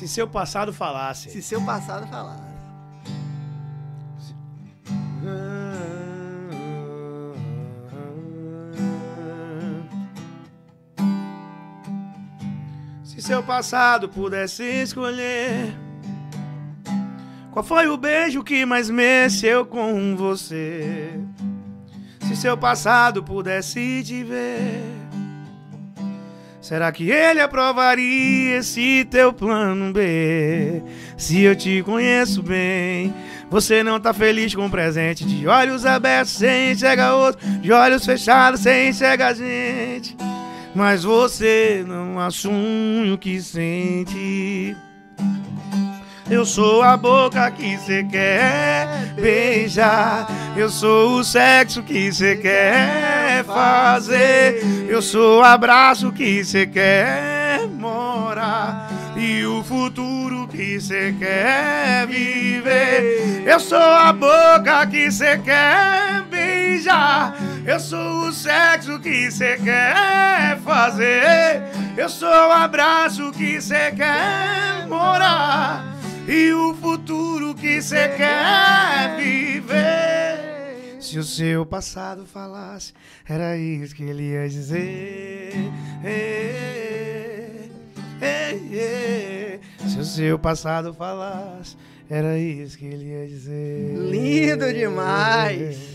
Se seu passado falasse. Se seu passado falasse. Se seu passado pudesse escolher. Qual foi o beijo que mais mexeu com você? Se seu passado pudesse te ver, será que ele aprovaria esse teu plano B? Se eu te conheço bem, você não tá feliz com o presente. De olhos abertos, sem enxergar outro, de olhos fechados, sem enxergar gente. Mas você não assume o que sente. Eu sou a boca que você quer beijar. Eu sou o sexo que você quer fazer. Eu sou o abraço que você quer morar. E o futuro que você quer viver. Eu sou a boca que você quer beijar. Eu sou o sexo que você quer fazer. Eu sou o abraço que você quer morar e o futuro que você quer. Se o seu passado falasse, era isso que ele ia dizer. Ei, ei, ei. Se o seu passado falasse, era isso que ele ia dizer. Lindo demais.